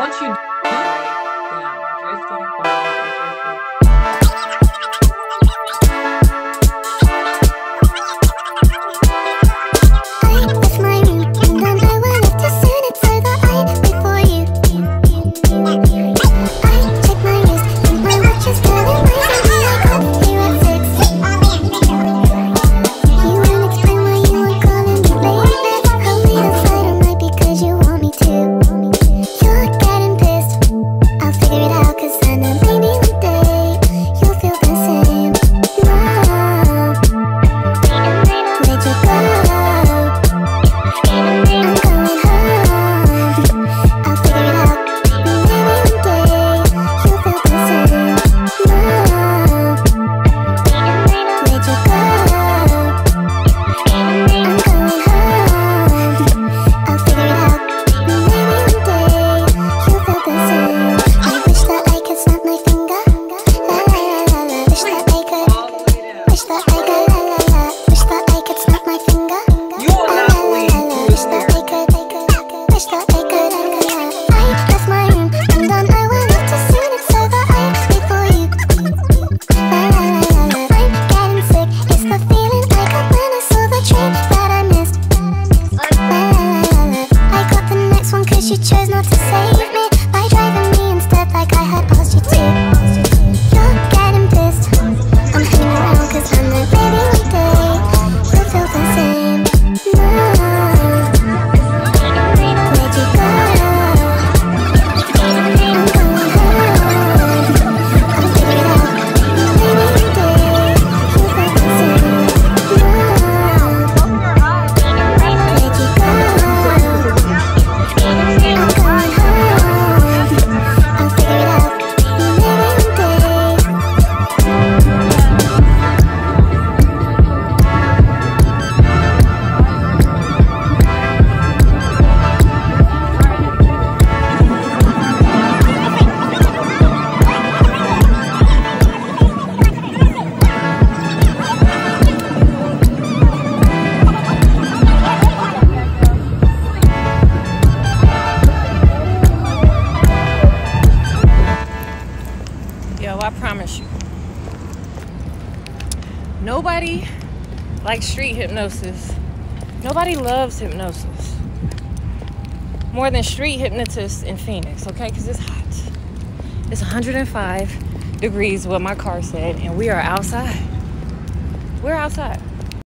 once you do, yeah, drifting, drifting. I promise you. Nobody likes street hypnosis. Nobody loves hypnosis more than street hypnotists in Phoenix, okay? Because it's hot. It's 105 degrees, what my car said, and we are outside. We're outside.